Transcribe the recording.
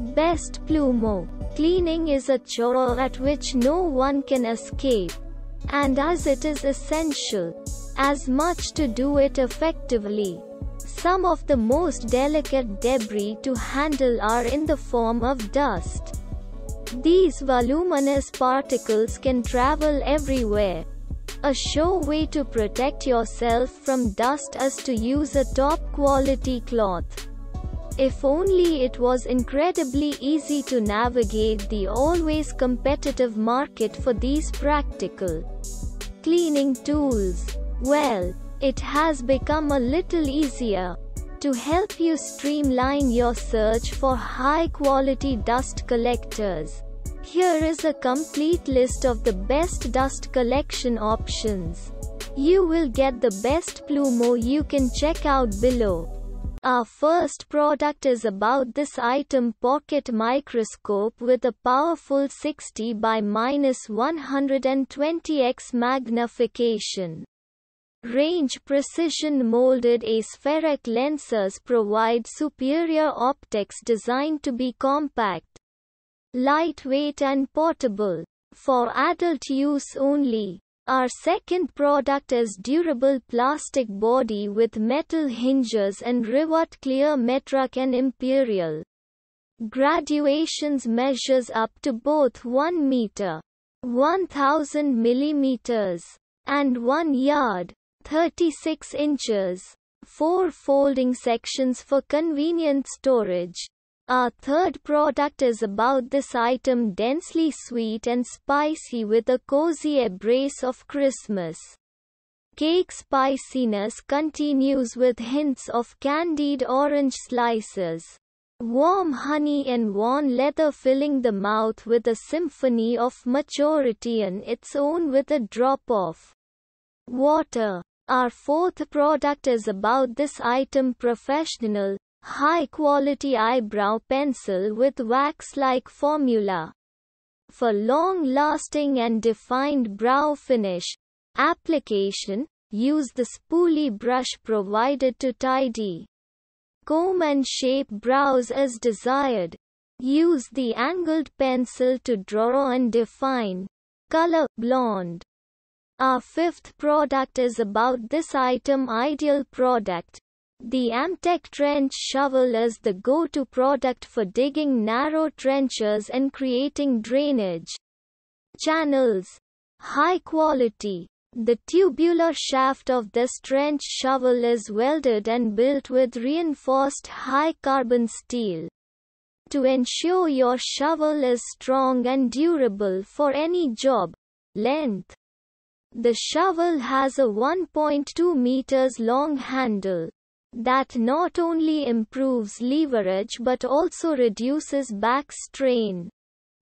Best Plumeaux. Cleaning is a chore at which no one can escape. And as it is essential, as much to do it effectively. Some of the most delicate debris to handle are in the form of dust. These voluminous particles can travel everywhere. A sure way to protect yourself from dust is to use a top quality cloth. If only it was incredibly easy to navigate the always competitive market for these practical cleaning tools. Well, it has become a little easier to help you streamline your search for high quality dust collectors. Here is a complete list of the best dust collection options. You will get the best Plumeaux you can check out below. Our first product is about this item pocket microscope with a powerful 60 by minus 120x magnification. Range precision molded aspheric lenses provide superior optics designed to be compact, lightweight and portable. For adult use only. Our second product is durable plastic body with metal hinges and rivet clear metric and imperial. Graduations measures up to both 1 meter, 1000 millimeters, and 1 yard, 36 inches. Four folding sections for convenient storage. Our third product is about this item densely sweet and spicy with a cozy embrace of Christmas. Cake spiciness continues with hints of candied orange slices. Warm honey and worn leather filling the mouth with a symphony of maturity in its own with a drop of water. Our fourth product is about this item professional, high-quality eyebrow pencil with wax-like formula. For long-lasting and defined brow finish, application, use the spoolie brush provided to tidy. Comb and shape brows as desired. Use the angled pencil to draw and define. Color, blonde. Our fifth product is about this item ideal product, the Amtech trench shovel is the go-to product for digging narrow trenches and creating drainage channels. High quality. The tubular shaft of this trench shovel is welded and built with reinforced high-carbon steel. To ensure your shovel is strong and durable for any job, length. The shovel has a 1.2 meters long handle that not only improves leverage but also reduces back strain.